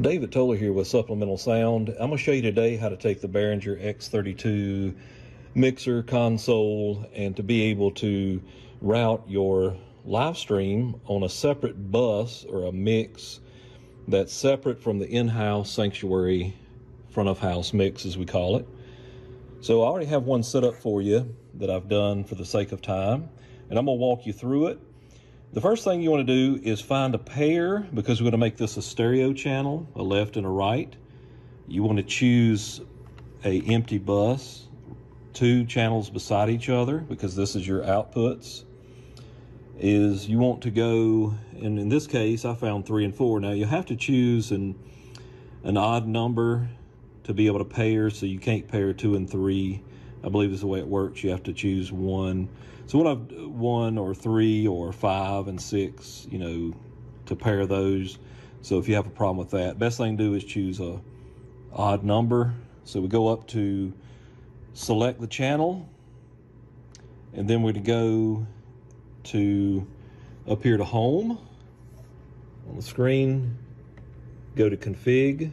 David Toller here with Supplemental Sound. I'm going to show you today how to take the Behringer X32 mixer console and to be able to route your live stream on a separate bus or a mix that's separate from the in-house sanctuary front of house mix as we call it. So I already have one set up for you that I've done for the sake of time and I'm going to walk you through it the first thing you want to do is find a pair because we're going to make this a stereo channel, a left and a right. You want to choose a empty bus, two channels beside each other because this is your outputs. Is you want to go, and in this case, I found three and four. Now you have to choose an, an odd number to be able to pair, so you can't pair two and three. I believe is the way it works. You have to choose one. So what I've one or three or five and six, you know, to pair those. So if you have a problem with that, best thing to do is choose a odd number. So we go up to select the channel, and then we're to go to up here to home on the screen. Go to config.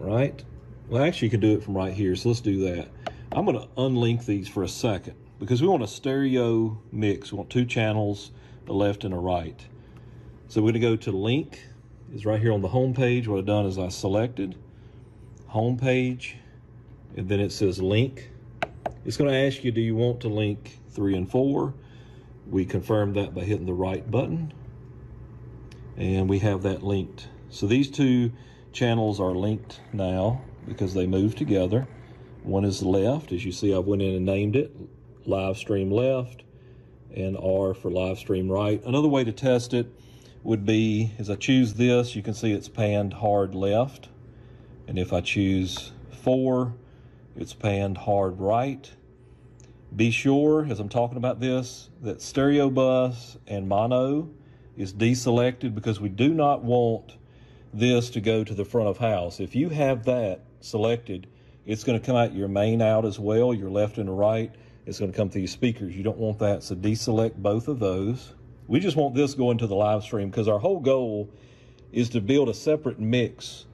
All right. Well, actually, you can do it from right here, so let's do that. I'm going to unlink these for a second because we want a stereo mix. We want two channels, a left and a right. So we're to go to link. Is right here on the home page. What I've done is I selected home page, and then it says link. It's going to ask you, do you want to link three and four? We confirm that by hitting the right button, and we have that linked. So these two channels are linked now because they move together. One is left, as you see I've went in and named it, live stream left, and R for live stream right. Another way to test it would be, as I choose this, you can see it's panned hard left. And if I choose four, it's panned hard right. Be sure, as I'm talking about this, that stereo bus and mono is deselected because we do not want this to go to the front of house. If you have that selected, it's going to come out your main out as well, your left and the right. It's going to come through your speakers. You don't want that, so deselect both of those. We just want this going to the live stream because our whole goal is to build a separate mix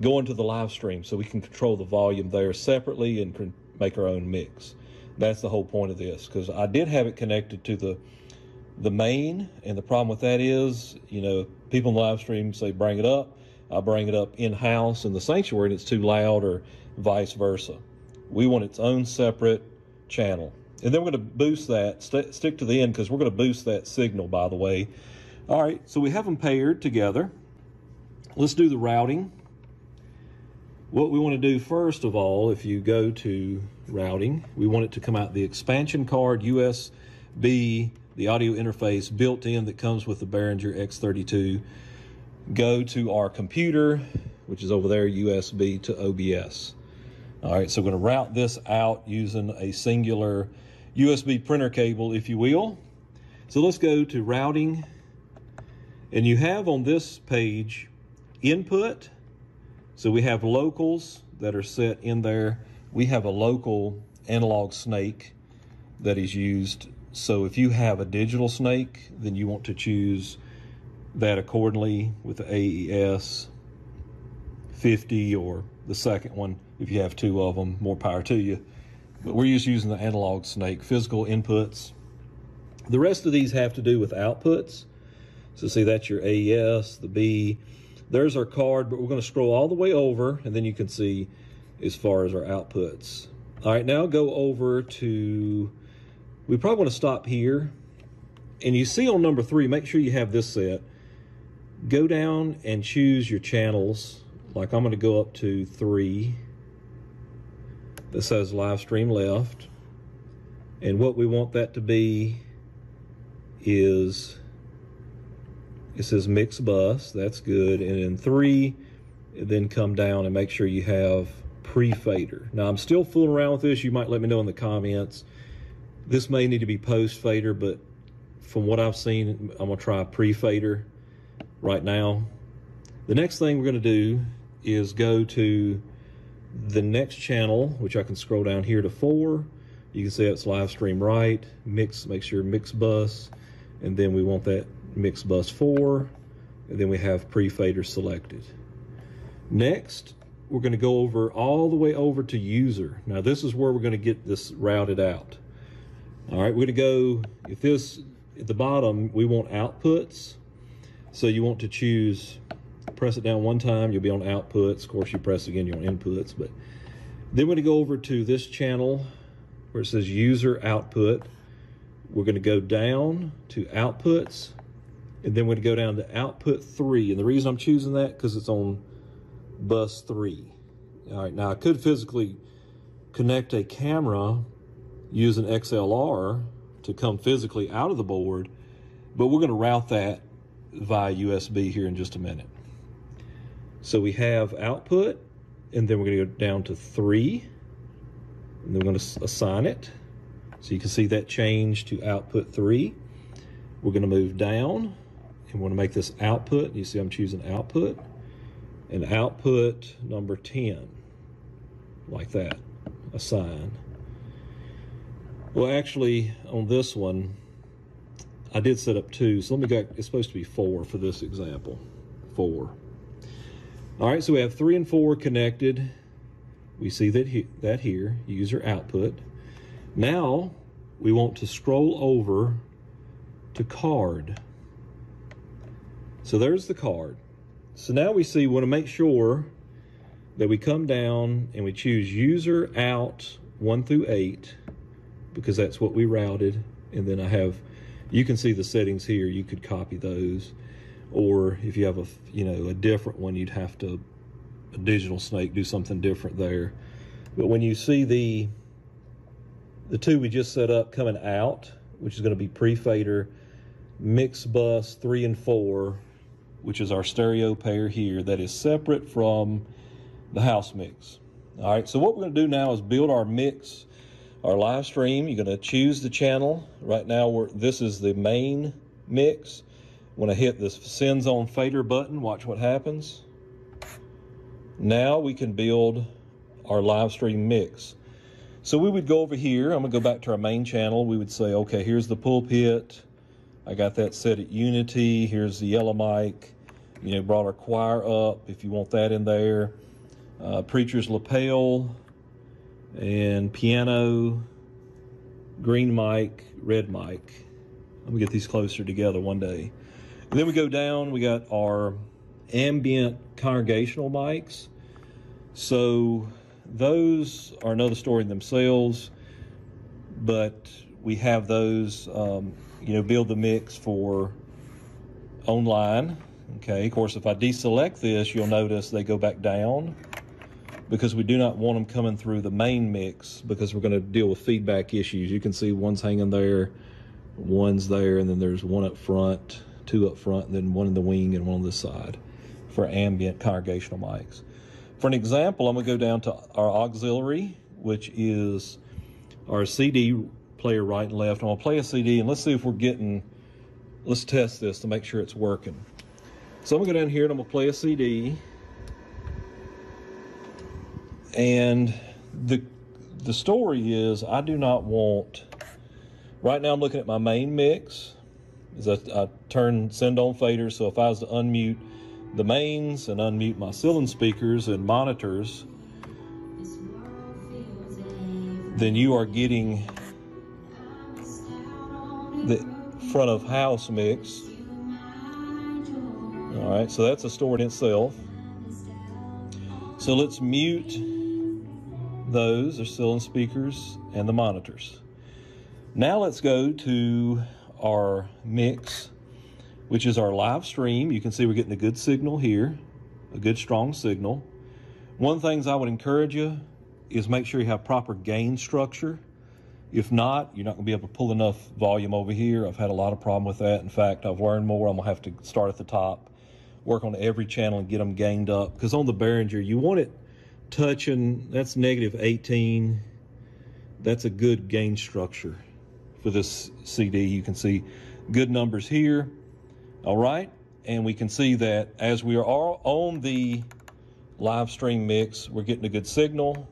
going to the live stream so we can control the volume there separately and make our own mix. That's the whole point of this because I did have it connected to the the main and the problem with that is, you know, people in the live stream say bring it up. I bring it up in house in the sanctuary and it's too loud or vice versa. We want its own separate channel. And then we're going to boost that, st stick to the end because we're going to boost that signal, by the way. All right, so we have them paired together. Let's do the routing. What we want to do first of all, if you go to routing, we want it to come out the expansion card, USB, the audio interface built in that comes with the Behringer X32 go to our computer, which is over there, USB to OBS. All right, so we're going to route this out using a singular USB printer cable, if you will. So let's go to routing. And you have on this page input. So we have locals that are set in there. We have a local analog snake that is used. So if you have a digital snake, then you want to choose that accordingly with the AES 50 or the second one. If you have two of them, more power to you. But we're just using the analog snake, physical inputs. The rest of these have to do with outputs. So see, that's your AES, the B. There's our card, but we're going to scroll all the way over, and then you can see as far as our outputs. All right, now go over to, we probably want to stop here. And you see on number three, make sure you have this set go down and choose your channels. Like I'm going to go up to three. This says live stream left. And what we want that to be is, it says mix bus, that's good. And in three, then come down and make sure you have pre-fader. Now I'm still fooling around with this. You might let me know in the comments. This may need to be post-fader, but from what I've seen, I'm gonna try pre-fader right now. The next thing we're going to do is go to the next channel, which I can scroll down here to four. You can see it's live stream right, mix, make sure mix bus, and then we want that mix bus four. and then we have pre-fader selected. Next, we're going to go over all the way over to user. Now this is where we're going to get this routed out. All right, we're going to go, if this, at the bottom, we want outputs. So you want to choose, press it down one time, you'll be on outputs. Of course, you press again, you're on inputs. But then we're going to go over to this channel where it says user output. We're going to go down to outputs, and then we're going to go down to output three. And the reason I'm choosing that, because it's on bus three. All right, now I could physically connect a camera using XLR to come physically out of the board, but we're going to route that via USB here in just a minute. So we have output, and then we're going to go down to three, and then we're going to assign it. So you can see that change to output three. We're going to move down, and we're going to make this output. You see I'm choosing output and output number 10, like that, assign. Well, actually, on this one, I did set up two, so let me go, it's supposed to be four for this example, four. All right, so we have three and four connected. We see that, he, that here, user output. Now, we want to scroll over to card. So there's the card. So now we see, we want to make sure that we come down and we choose user out one through eight because that's what we routed. And then I have, you can see the settings here. You could copy those. Or if you have a, you know, a different one, you'd have to, a digital snake, do something different there. But when you see the, the two we just set up coming out, which is going to be pre-fader, mix bus three and four, which is our stereo pair here that is separate from the house mix. All right, so what we're going to do now is build our mix, our live stream. You're going to choose the channel. Right now, we're, this is the main mix. When I hit this sends on fader button, watch what happens. Now we can build our live stream mix. So we would go over here. I'm to go back to our main channel. We would say, okay, here's the pulpit. I got that set at Unity. Here's the yellow mic. You know, brought our choir up if you want that in there. Uh, preacher's lapel and piano, green mic, red mic. Let me get these closer together one day. And then we go down, we got our ambient congregational mics. So those are another story in themselves, but we have those um, you know, build the mix for online. Okay, of course, if I deselect this, you'll notice they go back down because we do not want them coming through the main mix because we're going to deal with feedback issues. You can see one's hanging there, one's there, and then there's one up front, two up front, and then one in the wing and one on the side for ambient congregational mics. For an example, I'm going to go down to our auxiliary, which is our CD player right and left. I'm gonna play a CD and let's see if we're getting, let's test this to make sure it's working. So I'm gonna go down here and I'm gonna play a CD. And the, the story is I do not want, right now I'm looking at my main mix. As I, I turn send on faders. so if I was to unmute the mains and unmute my ceiling speakers and monitors, then you are getting the front of house mix. All right, so that's a store in itself. So let's mute those, they're still speakers and the monitors. Now let's go to our mix, which is our live stream. You can see we're getting a good signal here, a good strong signal. One of the things I would encourage you is make sure you have proper gain structure. If not, you're not going to be able to pull enough volume over here. I've had a lot of problem with that. In fact, I've learned more. I'm going to have to start at the top, work on every channel and get them gained up. Because on the Behringer, you want it touching, that's negative 18. That's a good gain structure for this CD. You can see good numbers here. All right. And we can see that as we are all on the live stream mix, we're getting a good signal.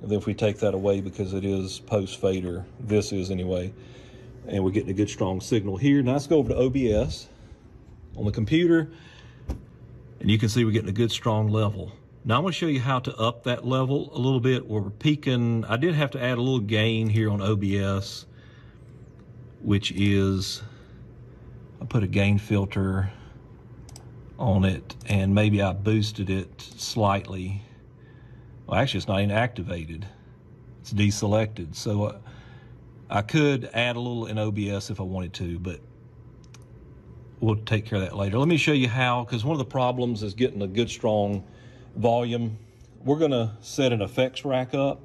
And then if we take that away because it is post fader, this is anyway, and we're getting a good strong signal here. Now let's go over to OBS. on the computer. And you can see we're getting a good strong level. Now I'm gonna show you how to up that level a little bit. We're peaking, I did have to add a little gain here on OBS, which is, I put a gain filter on it and maybe I boosted it slightly. Well, actually it's not even activated. It's deselected. So uh, I could add a little in OBS if I wanted to, but we'll take care of that later. Let me show you how, because one of the problems is getting a good strong volume. We're gonna set an effects rack up.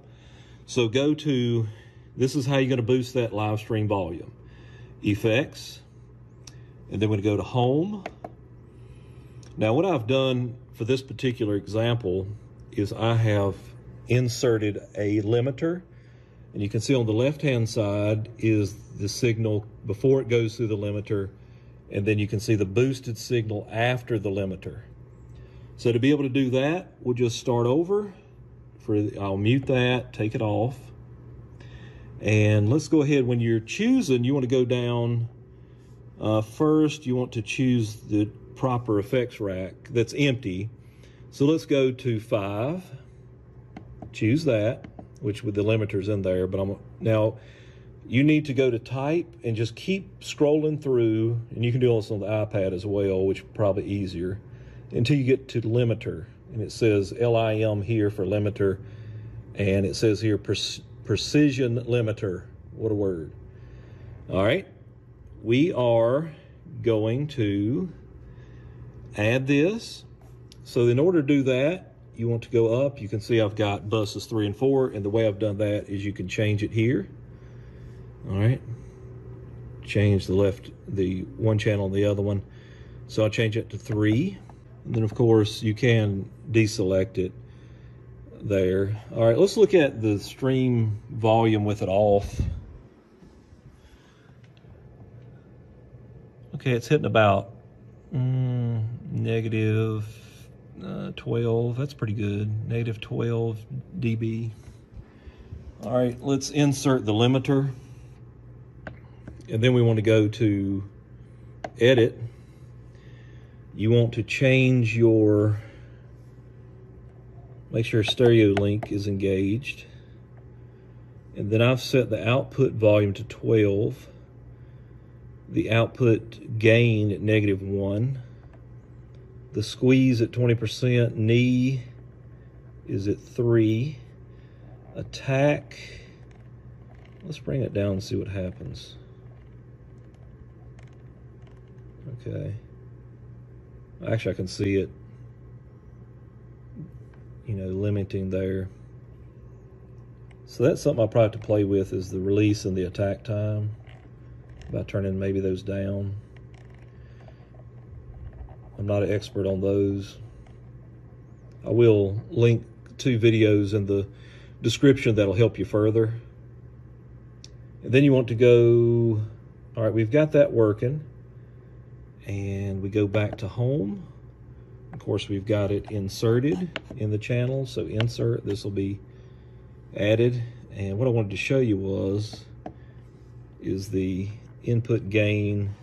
So go to, this is how you're gonna boost that live stream volume. Effects, and then we're gonna go to home. Now what I've done for this particular example is I have inserted a limiter and you can see on the left-hand side is the signal before it goes through the limiter, and then you can see the boosted signal after the limiter. So to be able to do that, we'll just start over. For I'll mute that, take it off. And let's go ahead, when you're choosing, you want to go down uh, first, you want to choose the proper effects rack that's empty. So let's go to five, choose that which with the limiters in there, but I'm now you need to go to type and just keep scrolling through, and you can do this on the iPad as well, which is probably easier, until you get to limiter. And it says LIM here for limiter, and it says here precision limiter. What a word. All right, we are going to add this. So in order to do that, you want to go up, you can see I've got buses three and four, and the way I've done that is you can change it here. All right. Change the left, the one channel and the other one. So I'll change it to three. Then of course you can deselect it there. All right, let's look at the stream volume with it off. Okay, it's hitting about mm, negative uh, 12, that's pretty good. Negative 12 dB. All right, let's insert the limiter. And then we want to go to edit. You want to change your, make sure stereo link is engaged. And then I've set the output volume to 12. The output gain at negative one the squeeze at 20%, knee is at three, attack, let's bring it down and see what happens. Okay. Actually, I can see it, you know, limiting there. So that's something I'll probably have to play with is the release and the attack time by turning maybe those down. I'm not an expert on those. I will link two videos in the description that'll help you further. And then you want to go, all right, we've got that working. And we go back to home. Of course, we've got it inserted in the channel. So insert, this will be added. And what I wanted to show you was, is the input gain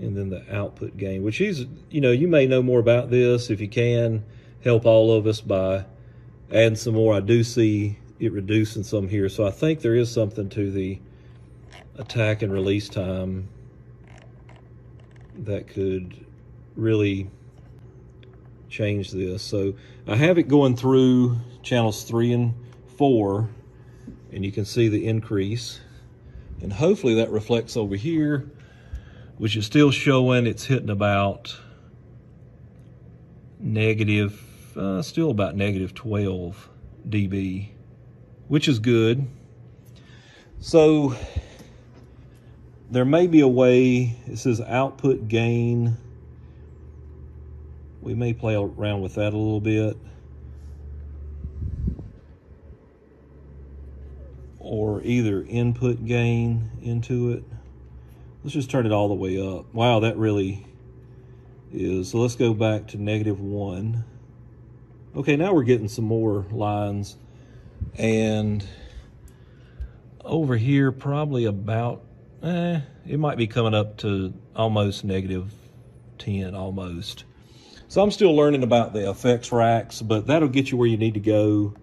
and then the output gain, which is, you know, you may know more about this. If you can, help all of us by adding some more. I do see it reducing some here. So I think there is something to the attack and release time that could really change this. So I have it going through channels three and four, and you can see the increase. And hopefully that reflects over here which is still showing it's hitting about negative, uh, still about negative 12 dB, which is good. So there may be a way, it says output gain. We may play around with that a little bit. Or either input gain into it. Let's just turn it all the way up. Wow, that really is. So let's go back to negative one. Okay, now we're getting some more lines. And over here, probably about, eh, it might be coming up to almost negative 10 almost. So I'm still learning about the effects racks, but that'll get you where you need to go.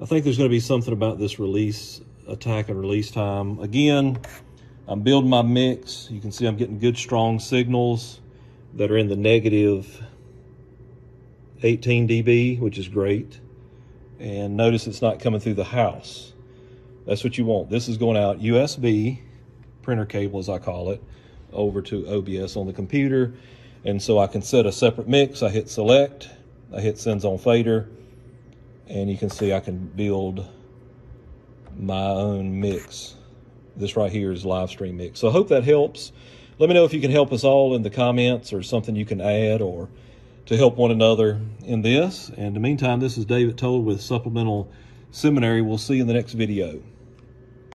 I think there's going to be something about this release, attack and release time. Again, I'm building my mix. You can see I'm getting good strong signals that are in the negative 18 dB, which is great. And notice it's not coming through the house. That's what you want. This is going out USB, printer cable as I call it, over to OBS on the computer. And so I can set a separate mix. I hit select, I hit sends on fader, and you can see I can build my own mix. This right here is live stream mix. So I hope that helps. Let me know if you can help us all in the comments or something you can add or to help one another in this. And in the meantime, this is David Told with Supplemental Seminary. We'll see you in the next video.